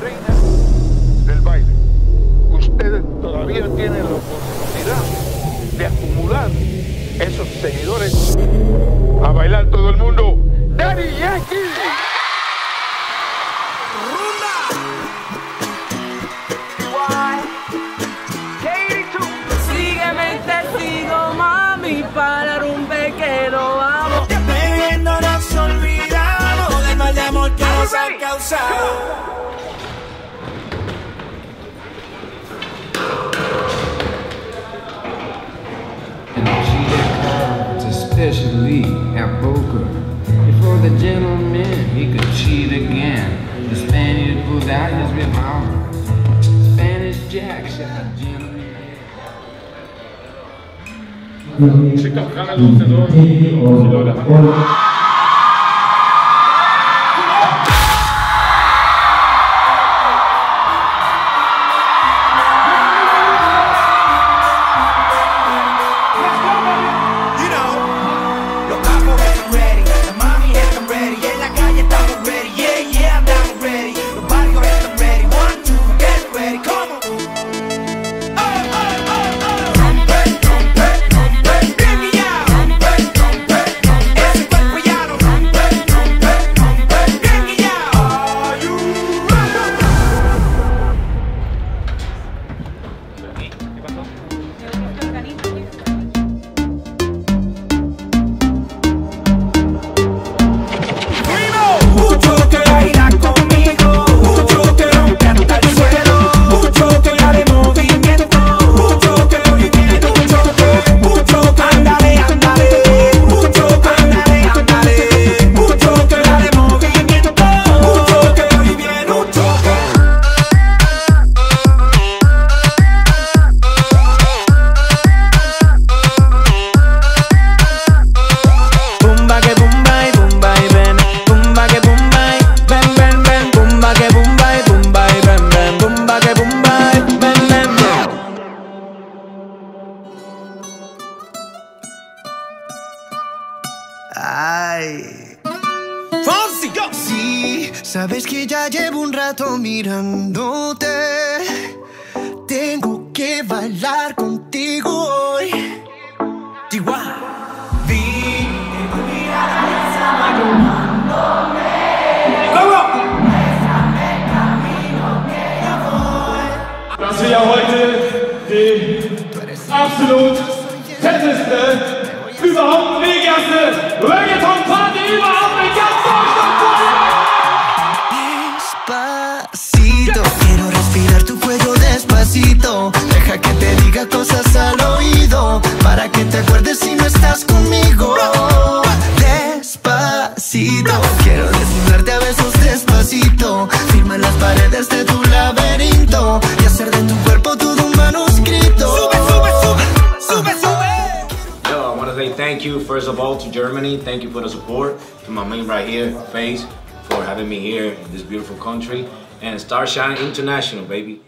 Reina del baile. Ustedes todavía tienen la oportunidad de acumular esos seguidores a bailar todo el mundo. Daddy Yankee. Sígueme, te sigo, mami. Para un pequeño vamos. Bebiendo, no olvidamos el mal amor que nos han causado. Before the gentleman, he could cheat again. The Spaniard pulled out his revolver. Spanish Jack shot gentleman. Ay. Fonsi, go! Sí, sabes que ya llevo un rato mirándote. Tengo que bailar contigo hoy. Chihuahua dass wir heute den absolut fetteste, überhaupt im Weg erste Reggaeton-Party über thank you, first of all, to Germany. Thank you for the support. To my man right here, Face, for having me here in this beautiful country. And Starshine International, baby.